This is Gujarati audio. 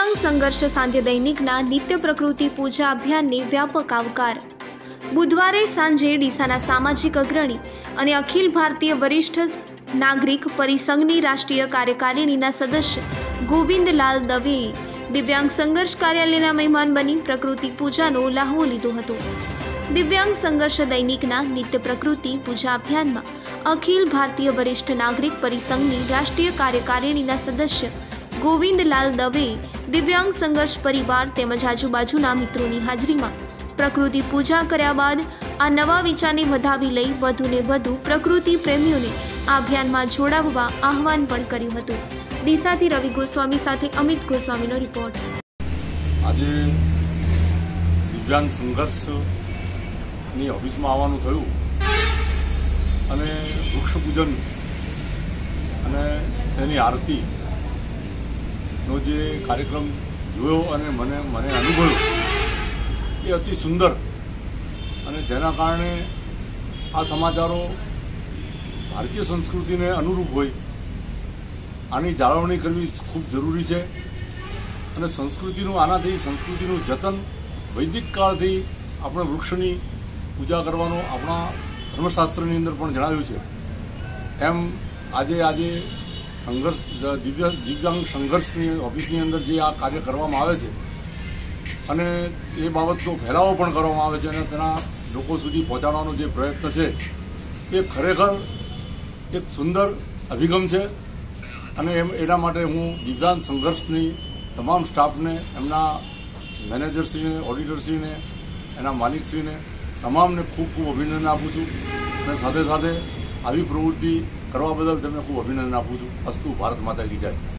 સંઘર્ષ સાંધ્ય દૈનિકના નિત્ય પ્રકૃતિ પૂજા અભિયાનને વ્યાપક આવકાર. બુધવારે સાંજે ડીસાના સામાજિક અગ્રણી અને અખિલ ભારતીય વરિષ્ઠ નાગરિક પરિસંઘની રાષ્ટ્રીય કાર્યકારિણીના સદસ્ય ગોવિંદલાલ દવેએ દિવ્યાંગ સંઘર્ષ કાર્યાલયના મહેમાન બની પ્રકૃતિ પૂજાનો લાહવો લીધો હતો. દિવ્યાંગ સંઘર્ષ દૈનિકના નિત્ય પ્રકૃતિ પૂજા અભિયાનમાં અખિલ ભારતીય વરિષ્ઠ નાગરિક પરિસંઘની રાષ્ટ્રીય કાર્યકારિણીના સદસ્ય ગોવિંદલાલ દવેએ દિવ્યાંગ સંઘર્ષ પરિવાર તેમજ આજુબાજુના મિત્રોની હાજરીમાં પ્રકૃતિ પૂજા કર્યા બાદ આ નવા વિચારને વધાવી લઈ વધુને વધુ પ્રકૃતિ પ્રેમીઓને આ અભિયાનમાં જોડાવવા આહવાન પણ કર્યું હતું. ડીસાથી રવિ ગોસ્વામી સાથે અમિત ગોસ્વામીનો રિપોર્ટ. આજે દિવ્યાંગ સંઘર્ષની ઓફિસમાં આવવાનું થયું અને વૃક્ષ પૂજન અને એની આરતી નો જે કાર્યક્રમ જોયો અને મને મને અનુભવ્યો, એ અતિ સુંદર. અને જેના કારણે આ સમાચારો ભારતીય સંસ્કૃતિને અનુરૂપ હોય. આની જાળવણી કરવી ખૂબ જરૂરી છે. અને સંસ્કૃતિનું, આનાથી સંસ્કૃતિનું જતન વૈદિક કાળથી આપણે વૃક્ષની પૂજા કરવાનું આપણા ધર્મશાસ્ત્રની અંદર પણ જણાવ્યું છે. એમ આજે આજે સંઘર્ષ દિવ્ય, દિવ્યાંગ સંઘર્ષની, ઓફિસની અંદર જે આ કાર્ય કરવામાં આવે છે, અને એ બાબતનો ફેલાવો પણ કરવામાં આવે છે અને તેના લોકો સુધી પહોંચાડવાનો જે પ્રયત્ન છે, એ ખરેખર એક સુંદર અભિગમ છે. અને એમ, એના માટે હું દિવ્યાંગ સંઘર્ષની તમામ સ્ટાફને, એમના મેનેજરશ્રીને, ઓડિટરશ્રીને, એના માલિકશ્રીને, તમામને ખૂબ ખૂબ અભિનંદન આપું છું. અને સાથે સાથે આવી પ્રવૃત્તિ કરવા બદલ તમને ખૂબ અભિનંદન આપું છું. અસ્તુ ભારત માતા કી જય.